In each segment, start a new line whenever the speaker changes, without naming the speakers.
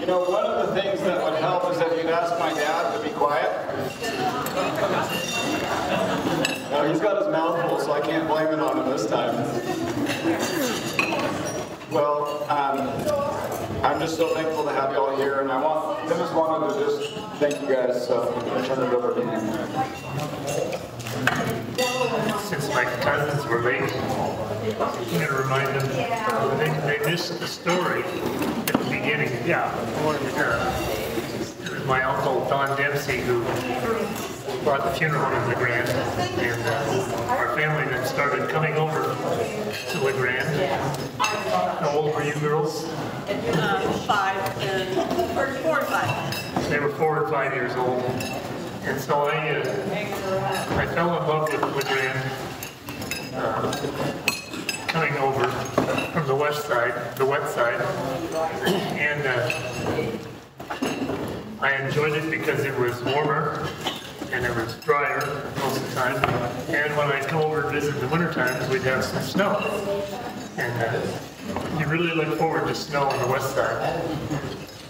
You know, one of the things that would help is if you'd ask my dad to be quiet. No, he's got his mouth full, so I can't blame it on him this time. Well, um, I'm just so thankful to have you all here, and I want, Dennis wanted to just thank you guys, so I'm going to turn it over to him.
Since my cousins were late, I'm going to remind them, they, they missed the story beginning. Yeah. It was my uncle Don Dempsey who brought the funeral to La Grande, and uh, our family then started coming over to La Grande. How old were you girls?
Um, five and, four and five.
They were four and five years old. And so I, uh, I fell in love with La Grande, uh, coming over side, the west side. And uh, I enjoyed it because it was warmer and it was drier most of the time. And when I'd come over and visit in the winter times, we'd have some snow. And uh, you really look forward to snow on the west side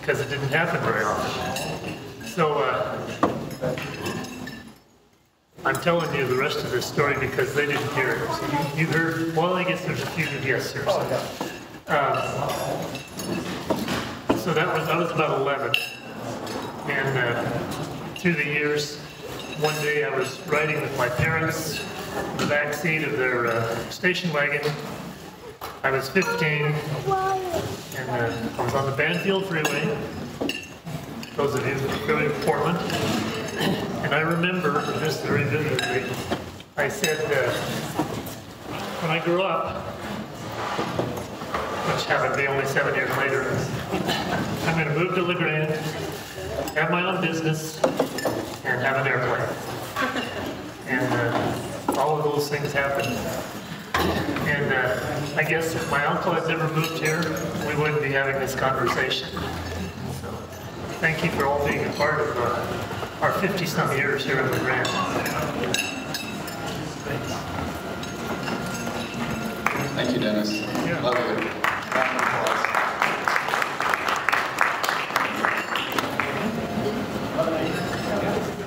because it didn't happen very often. So uh, I'm telling you the rest of this story because they didn't hear it. So you, you heard, well, I guess there's a few guests here. So, um, so that was, I was about 11. And uh, through the years, one day I was riding with my parents in the back seat of their uh, station wagon. I was 15, and uh, I was on the Banfield Freeway. Those of you who live in Portland. And I remember this very vividly. I said, uh, when I grew up, to be only seven years later, I'm going to move to La Grande, have my own business, and have an airplane. And uh, all of those things happened. And uh, I guess if my uncle had never moved here, we wouldn't be having this conversation. So, thank you for all being a part of uh, our 50-some years here in La Grande.
Thank you, Dennis.
Yeah.
Love you. Round of applause.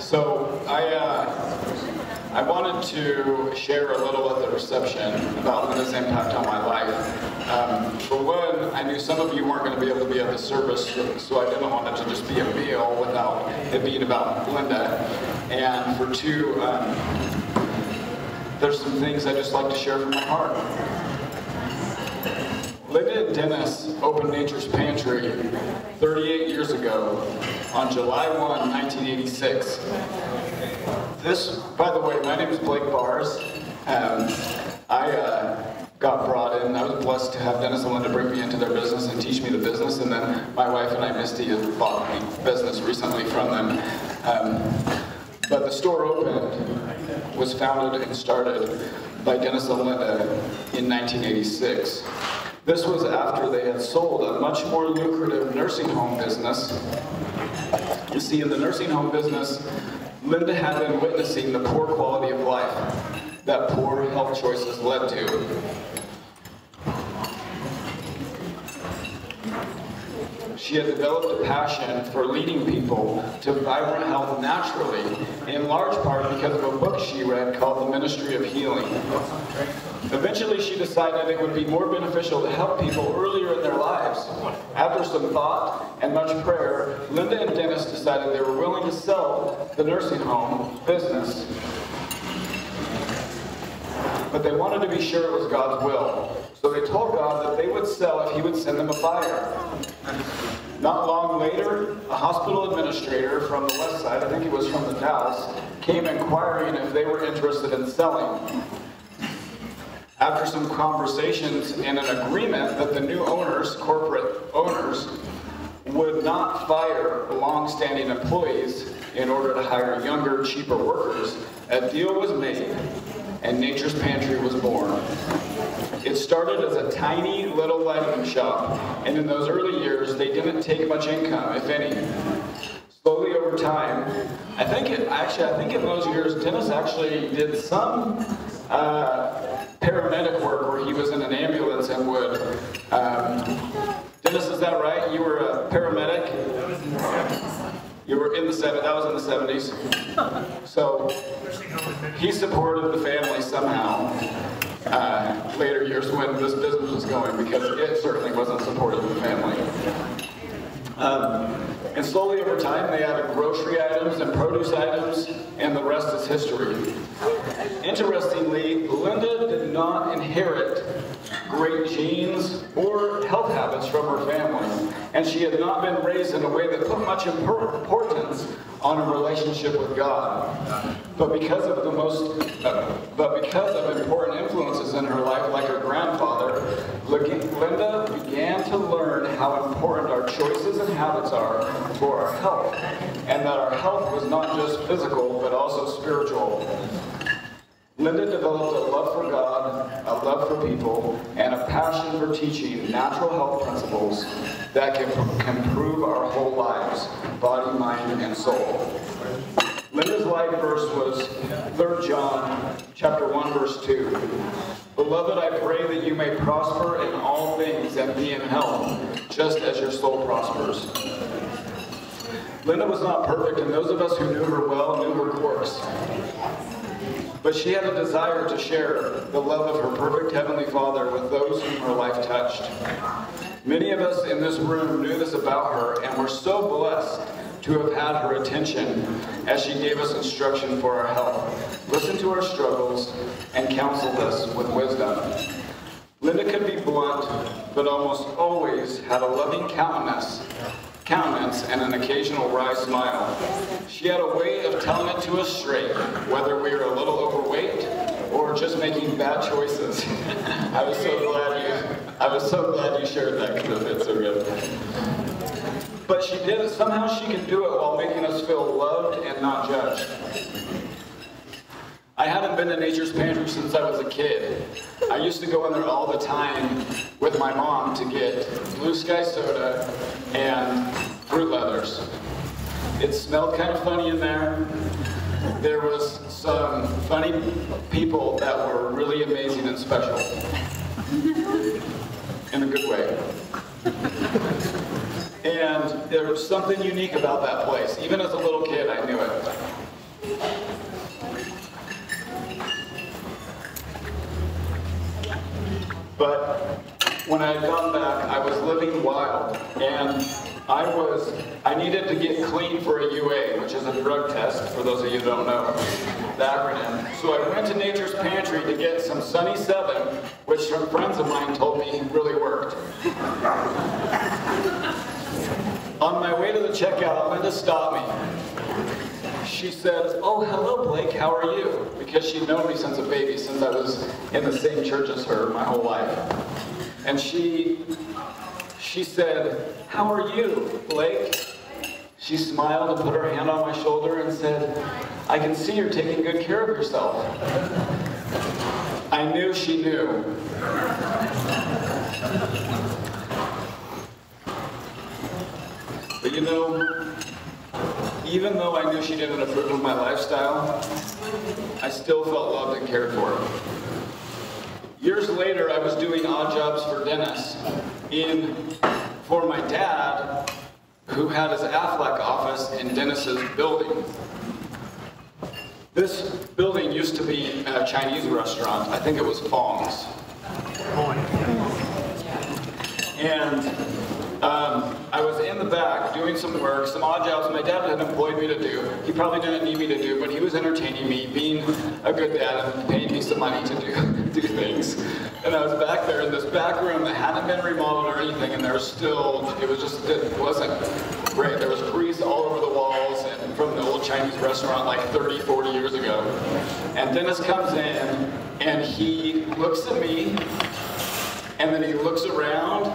So I, uh, I wanted to share a little at the reception about Linda's impact on my life. Um, for one, I knew some of you weren't going to be able to be at the service, so I didn't want it to just be a meal without it being about Linda. And for two, um, there's some things I just like to share from my heart. Linda and Dennis opened Nature's Pantry 38 years ago on July 1, 1986. This, by the way, my name is Blake Bars. Um, I uh, got brought in. I was blessed to have Dennis and Linda bring me into their business and teach me the business. And then my wife and I, Misty, bought the business recently from them. Um, but the store opened, was founded and started by Dennis and Linda in 1986. This was after they had sold a much more lucrative nursing home business. You see, in the nursing home business, Linda had been witnessing the poor quality of life that poor health choices led to. She had developed a passion for leading people to vibrant health naturally, in large part because of a book she read called The Ministry of Healing. Eventually, she decided it would be more beneficial to help people earlier in their lives. After some thought and much prayer, Linda and Dennis decided they were willing to sell the nursing home business. But they wanted to be sure it was God's will. So they told God that they would sell if He would send them a buyer. Not long later, a hospital administrator from the west side, I think he was from the Dalles, came inquiring if they were interested in selling. After some conversations and an agreement that the new owners, corporate owners, would not fire long-standing employees in order to hire younger, cheaper workers, a deal was made and Nature's Pantry was born. It started as a tiny little lighting shop, and in those early years, they didn't take much income, if any. Slowly over time, I think it, actually, I think in those years, Dennis actually did some uh, paramedic work where he was in an ambulance and would. Um, Dennis Dennis, is that right? You were a paramedic? You were in the 70s, that was in the 70s. So he supported the family somehow uh, later years when this business was going because it certainly wasn't supporting the family. Um, and slowly over time, they added grocery items and produce items, and the rest is history. Interestingly, Linda did not inherit great genes or health habits from her family, and she had not been raised in a way that put much importance on a relationship with God. But because of the most, uh, but because of important influences in her life, like her grandfather, Linda began to learn how important our choices and habits are for our health, and that our health was not just physical, but also spiritual. Linda developed a love for God, a love for people, and a passion for teaching natural health principles that can, can improve our whole lives, body, mind, and soul. Linda's life verse was 3 John chapter 1 verse 2. Beloved, I pray that you may prosper in all things and be in health, just as your soul prospers. Linda was not perfect, and those of us who knew her well knew her quirks. But she had a desire to share the love of her perfect Heavenly Father with those whom her life touched. Many of us in this room knew this about her and were so blessed to have had her attention as she gave us instruction for our health, listened to our struggles, and counseled us with wisdom. Linda could be blunt, but almost always had a loving countenance, countenance and an occasional wry smile. She had a way of telling it to us straight, whether we were a little overweight or just making bad choices. I was so glad you, I was so glad you shared that because it so good. But she did it, somehow she could do it while making us feel loved and not judged. I haven't been to Nature's Pantry since I was a kid. I used to go in there all the time with my mom to get Blue Sky soda and fruit leathers. It smelled kind of funny in there. There was some funny people that were really amazing and special. In a good way. And there was something unique about that place. Even as a little kid, I knew it. But when I had gone back, I was living wild, and I was, I needed to get clean for a UA, which is a drug test, for those of you who don't know the acronym. So I went to Nature's Pantry to get some Sunny 7, which some friends of mine told me really worked. On my way to the checkout, Linda stopped me. She said, oh, hello, Blake, how are you? Because she'd known me since a baby, since I was in the same church as her my whole life. And she, she said, how are you, Blake? She smiled and put her hand on my shoulder and said, I can see you're taking good care of yourself. I knew she knew. But you know, even though I knew she didn't approve of my lifestyle, I still felt loved and cared for. Years later, I was doing odd jobs for Dennis in for my dad, who had his Aflac office in Dennis's building. This building used to be a Chinese restaurant. I think it was Fong's. And um, I was in the back doing some work, some odd jobs my dad had employed me to do. He probably didn't need me to do, but he was entertaining me, being a good dad and paying me some money to do, do things. And I was back there in this back room that hadn't been remodeled or anything, and there was still, it was just, it wasn't great. There was grease all over the walls and from the old Chinese restaurant like 30, 40 years ago. And Dennis comes in, and he looks at me, and then he looks around,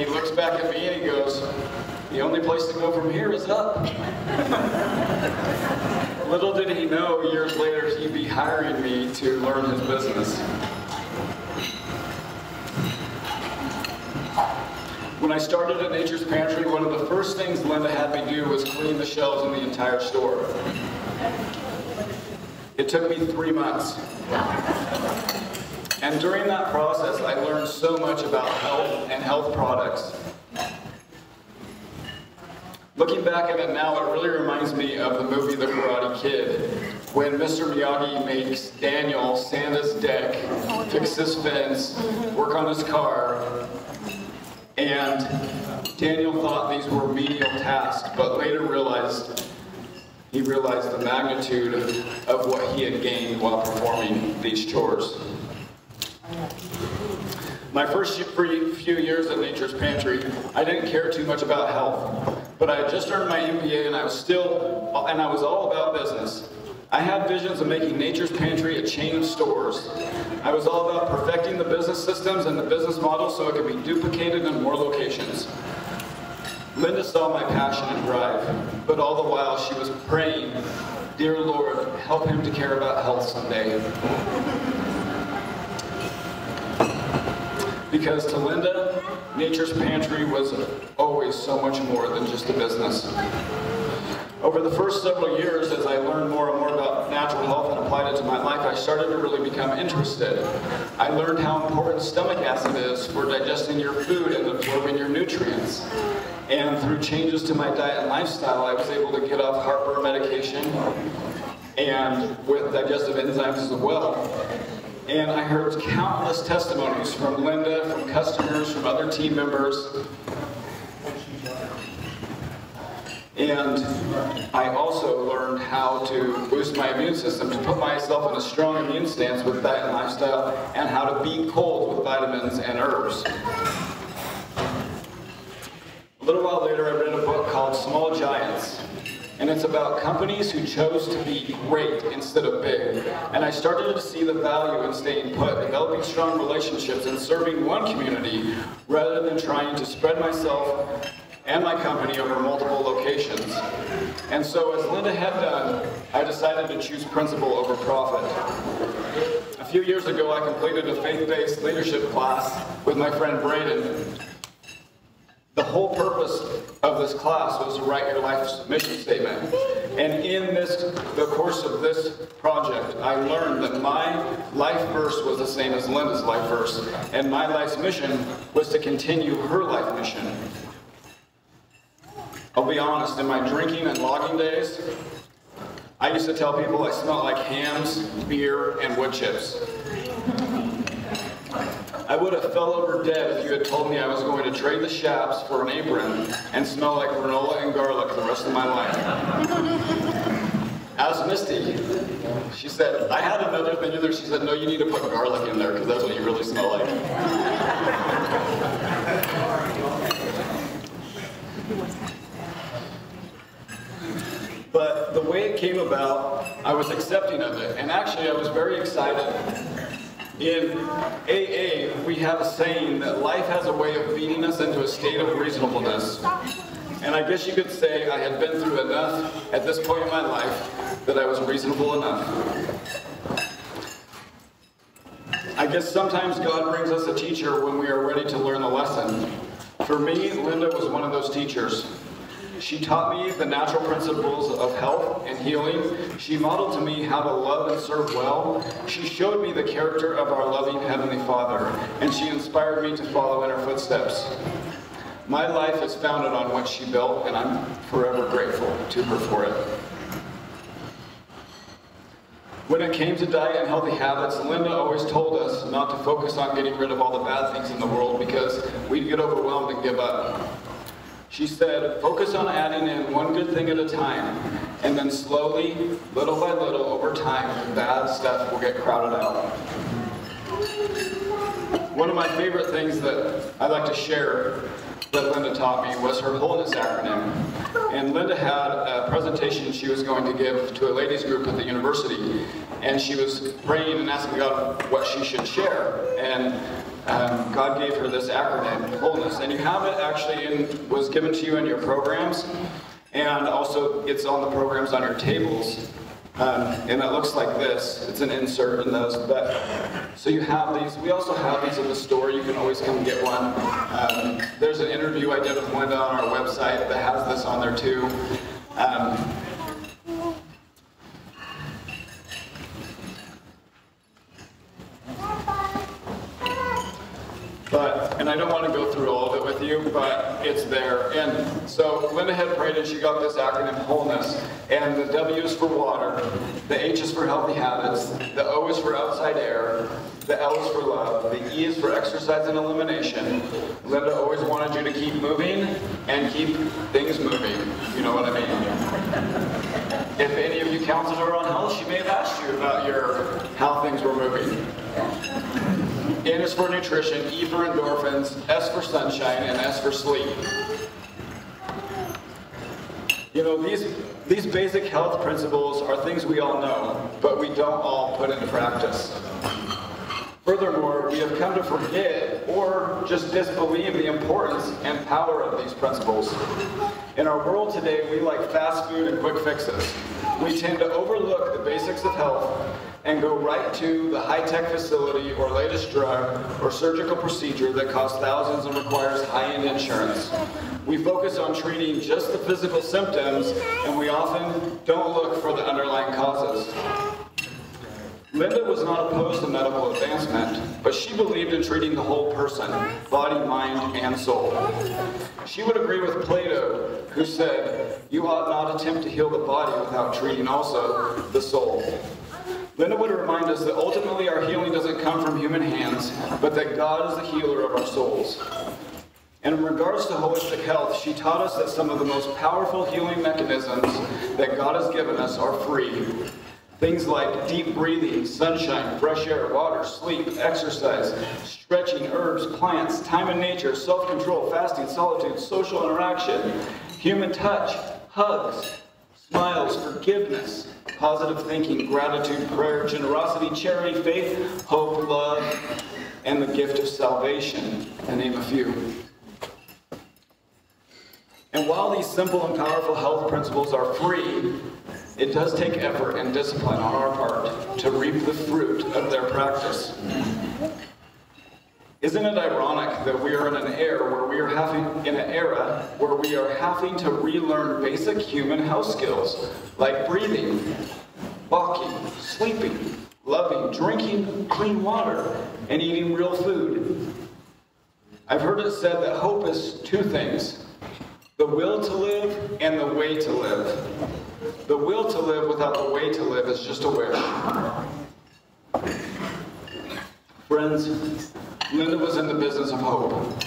he looks back at me and he goes, the only place to go from here is up. Little did he know, years later, he'd be hiring me to learn his business. When I started at Nature's Pantry, one of the first things Linda had me do was clean the shelves in the entire store. It took me three months. And during that process, I learned so much about health and health products. Looking back at it now, it really reminds me of the movie The Karate Kid, when Mr. Miyagi makes Daniel sand his deck, fix his fence, work on his car, and Daniel thought these were menial tasks, but later realized he realized the magnitude of what he had gained while performing these chores. My first few years at Nature's Pantry, I didn't care too much about health, but I had just earned my MBA and I was still, and I was all about business. I had visions of making Nature's Pantry a chain of stores. I was all about perfecting the business systems and the business model so it could be duplicated in more locations. Linda saw my passion and drive, but all the while she was praying, Dear Lord, help him to care about health someday. Because to Linda, Nature's Pantry was always so much more than just a business. Over the first several years, as I learned more and more about natural health and applied it to my life, I started to really become interested. I learned how important stomach acid is for digesting your food and absorbing your nutrients. And through changes to my diet and lifestyle, I was able to get off heartburn medication and with digestive enzymes as well. And I heard countless testimonies from Linda, from customers, from other team members. And I also learned how to boost my immune system, to put myself in a strong immune stance with diet and lifestyle, and how to beat colds with vitamins and herbs. A little while later, I read a book called Small Giants and it's about companies who chose to be great instead of big. And I started to see the value in staying put, developing strong relationships, and serving one community rather than trying to spread myself and my company over multiple locations. And so as Linda had done, I decided to choose principle over profit. A few years ago, I completed a faith-based leadership class with my friend Braden, the whole purpose this class was to write your life's mission statement. And in this, the course of this project, I learned that my life verse was the same as Linda's life verse. And my life's mission was to continue her life mission. I'll be honest, in my drinking and logging days, I used to tell people I smelled like hams, beer, and wood chips. I would have fell over dead if you had told me I was going to trade the shaps for an apron and smell like granola and garlic the rest of my life. Ask Misty. She said, I had another thing in there. She said, no, you need to put garlic in there because that's what you really smell like. But the way it came about, I was accepting of it. And actually, I was very excited in AA, we have a saying that life has a way of beating us into a state of reasonableness. And I guess you could say I had been through enough at this point in my life that I was reasonable enough. I guess sometimes God brings us a teacher when we are ready to learn the lesson. For me, Linda was one of those teachers. She taught me the natural principles of health and healing. She modeled to me how to love and serve well. She showed me the character of our loving Heavenly Father, and she inspired me to follow in her footsteps. My life is founded on what she built, and I'm forever grateful to her for it. When it came to diet and healthy habits, Linda always told us not to focus on getting rid of all the bad things in the world because we'd get overwhelmed and give up. She said, focus on adding in one good thing at a time, and then slowly, little by little, over time, the bad stuff will get crowded out. One of my favorite things that I like to share that Linda taught me was her wholeness acronym. And Linda had a presentation she was going to give to a ladies group at the university. And she was praying and asking God what she should share. And um, God gave her this acronym, wholeness. And you have it actually in, was given to you in your programs. And also it's on the programs on your tables. Um, and it looks like this. It's an insert in those. But so you have these. We also have these in the store. You can always come and get one. Um, there's an interview I did with Linda on our website that has this on there too. Um, But, and I don't want to go through all of it with you, but it's there. And so Linda had prayed and she got this acronym wholeness. And the W is for water, the H is for healthy habits, the O is for outside air, the L is for love, the E is for exercise and elimination. Linda always wanted you to keep moving and keep things moving. You know what I mean? If any of you counseled her on health, she may have asked you about your N is for nutrition, E for endorphins, S for sunshine, and S for sleep. You know, these, these basic health principles are things we all know, but we don't all put into practice. Furthermore, we have come to forget or just disbelieve the importance and power of these principles. In our world today, we like fast food and quick fixes. We tend to overlook the basics of health and go right to the high-tech facility or latest drug or surgical procedure that costs thousands and requires high-end insurance. We focus on treating just the physical symptoms and we often don't look for the underlying causes. Linda was not opposed to medical advancement, but she believed in treating the whole person, body, mind, and soul. She would agree with Plato, who said, you ought not attempt to heal the body without treating also the soul. Linda would remind us that ultimately our healing doesn't come from human hands, but that God is the healer of our souls. And in regards to holistic health, she taught us that some of the most powerful healing mechanisms that God has given us are free. Things like deep breathing, sunshine, fresh air, water, sleep, exercise, stretching, herbs, plants, time in nature, self-control, fasting, solitude, social interaction, human touch, hugs, smiles, forgiveness, positive thinking, gratitude, prayer, generosity, charity, faith, hope, love, and the gift of salvation, to name a few. And while these simple and powerful health principles are free, it does take effort and discipline on our part to reap the fruit of their practice. Isn't it ironic that we are in an era where we are having in an era where we are having to relearn basic human health skills like breathing, walking, sleeping, loving, drinking clean water, and eating real food. I've heard it said that hope is two things the will to live and the way to live. The will to live without the way to live is just a wish. Friends, Linda was in the business of hope.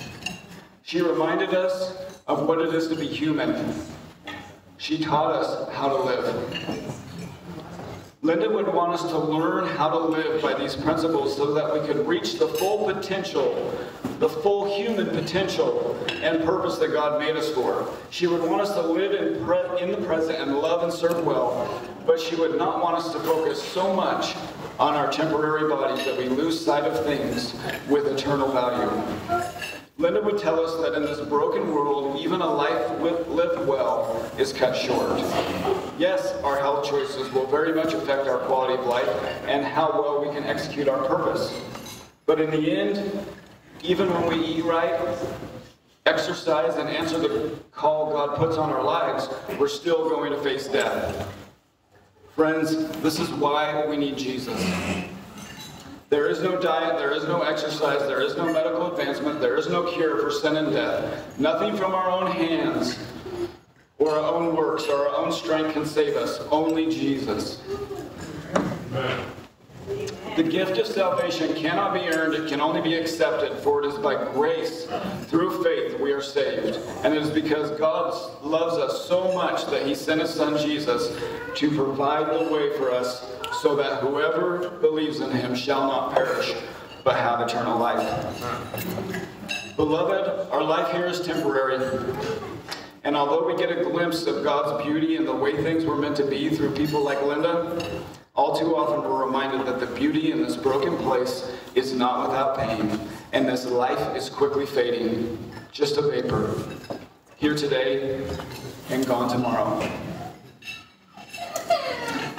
She reminded us of what it is to be human. She taught us how to live. Linda would want us to learn how to live by these principles so that we could reach the full potential, the full human potential and purpose that God made us for. She would want us to live in, in the present and love and serve well, but she would not want us to focus so much on our temporary bodies that we lose sight of things with eternal value. Linda would tell us that in this broken world, even a life lived well is cut short. Yes, our health choices will very much affect our quality of life and how well we can execute our purpose. But in the end, even when we eat right, exercise, and answer the call God puts on our lives, we're still going to face death. Friends, this is why we need Jesus. There is no diet, there is no exercise, there is no medical advancement, there is no cure for sin and death. Nothing from our own hands or our own works or our own strength can save us. Only Jesus. Amen. The gift of salvation cannot be earned, it can only be accepted, for it is by grace, through faith, we are saved. And it is because God loves us so much that he sent his son Jesus to provide the way for us so that whoever believes in him shall not perish, but have eternal life. Beloved, our life here is temporary. And although we get a glimpse of God's beauty and the way things were meant to be through people like Linda, all too often we're reminded that the beauty in this broken place is not without pain, and this life is quickly fading, just a vapor, here today and gone tomorrow.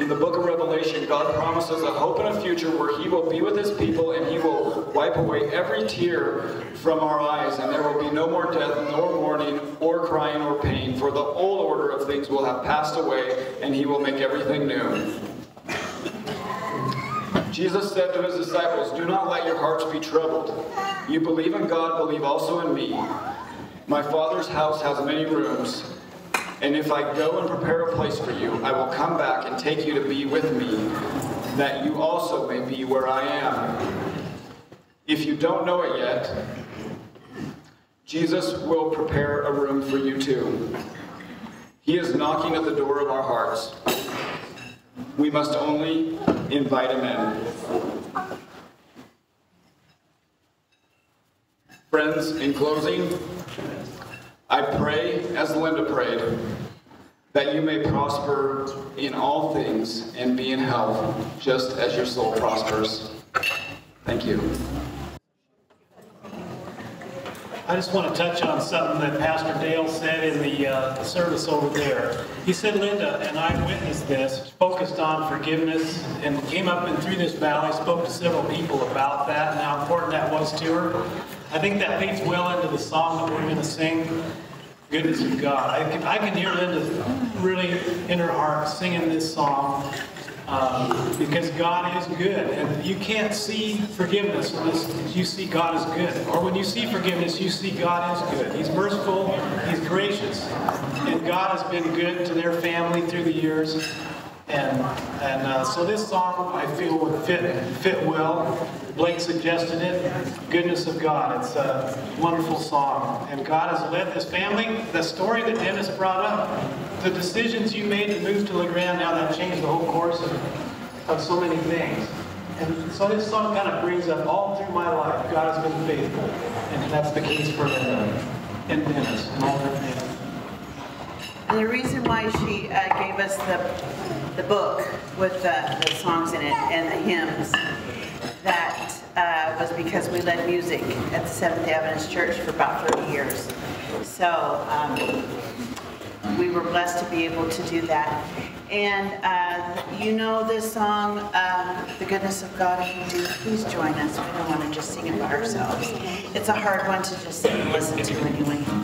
In the book of Revelation, God promises a hope and a future where He will be with His people and He will wipe away every tear from our eyes, and there will be no more death, nor mourning, or crying, or pain, for the old order of things will have passed away, and He will make everything new. Jesus said to his disciples, Do not let your hearts be troubled. You believe in God, believe also in me. My Father's house has many rooms, and if I go and prepare a place for you, I will come back and take you to be with me, that you also may be where I am. If you don't know it yet, Jesus will prepare a room for you too. He is knocking at the door of our hearts. We must only invite him in. Friends, in closing, I pray, as Linda prayed, that you may prosper in all things and be in health, just as your soul prospers. Thank you.
I just want to touch on something that Pastor Dale said in the uh, service over there. He said, Linda, and I witnessed this, focused on forgiveness and came up and through this valley, spoke to several people about that and how important that was to her. I think that leads well into the song that we're going to sing, Goodness of God. I can, I can hear Linda really in her heart singing this song um, because God is good. And you can't see forgiveness unless you see God is good. Or when you see forgiveness, you see God is good. He's merciful, He's gracious. And God has been good to their family through the years. And, and uh, so this song, I feel, would fit, fit well. Blake suggested it, Goodness of God. It's a wonderful song. And God has led this family. The story that Dennis brought up, the decisions you made to move to La Grande, now that changed the whole course of, of so many things. And so this song kind of brings up all through my life, God has been faithful. And that's the case for Linda and Dennis and all their family.
And the reason why she uh, gave us the, the book with the, the songs in it and the hymns, that uh, was because we led music at the Seventh Adventist Church for about 30 years. So um, we were blessed to be able to do that. And uh, you know this song, uh, The Goodness of God, if you do, please join us. We don't want to just sing it by ourselves. It's a hard one to just sit and listen to anyway.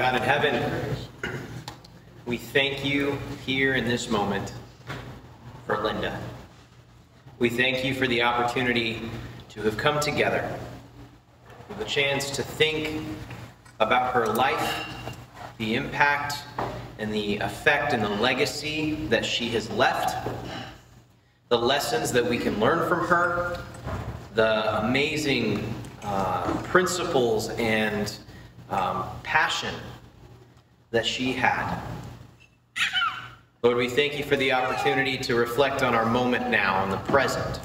God in heaven, we thank you here in this moment for Linda. We thank you for the opportunity to have come together a chance to think about her life, the impact and the effect and the legacy that she has left, the lessons that we can learn from her, the amazing uh, principles and um, passion that she had. Lord, we thank you for the opportunity to reflect on our moment now, on the present,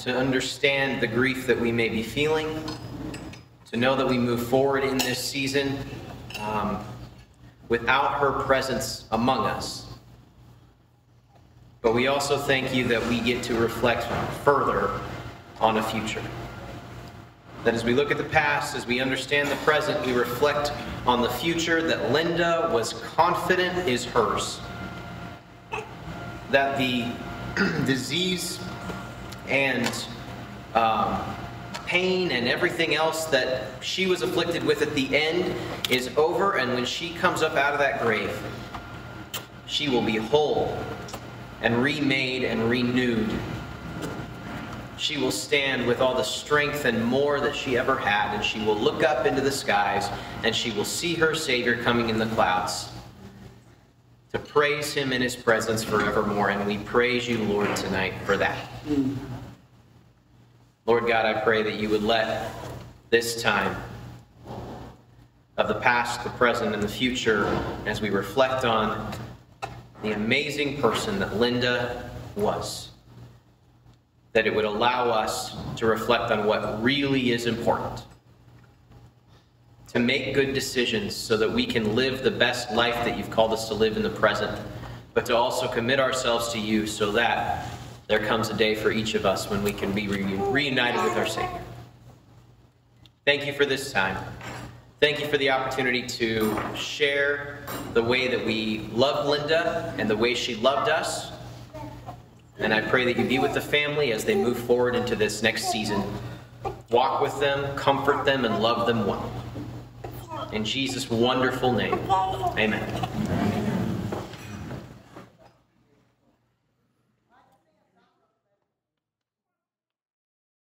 to understand the grief that we may be feeling, to know that we move forward in this season um, without her presence among us. But we also thank you that we get to reflect further on a future. That as we look at the past, as we understand the present, we reflect on the future that Linda was confident is hers. That the disease and um, pain and everything else that she was afflicted with at the end is over, and when she comes up out of that grave, she will be whole and remade and renewed she will stand with all the strength and more that she ever had, and she will look up into the skies, and she will see her Savior coming in the clouds to praise him in his presence forevermore. And we praise you, Lord, tonight for that. Lord God, I pray that you would let this time of the past, the present, and the future, as we reflect on the amazing person that Linda was that it would allow us to reflect on what really is important. To make good decisions so that we can live the best life that you've called us to live in the present, but to also commit ourselves to you so that there comes a day for each of us when we can be re- reunited with our Savior. Thank you for this time. Thank you for the opportunity to share the way that we love Linda and the way she loved us and I pray that you be with the family as they move forward into this next season. Walk with them, comfort them, and love them well. In Jesus' wonderful name, amen.